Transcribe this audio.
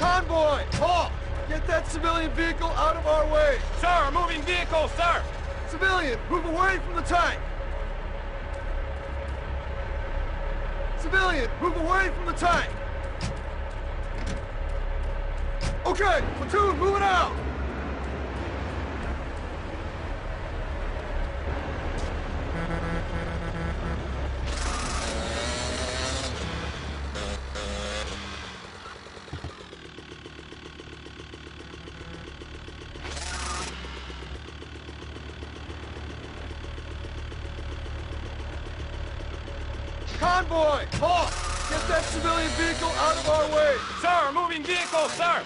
halt! Get that civilian vehicle out of our way! Sir, moving vehicle, sir! Civilian, move away from the tank! Civilian, move away from the tank! Okay, platoon, moving out! Convoy, halt! Get that civilian vehicle out of our way! Sir, moving vehicle, sir!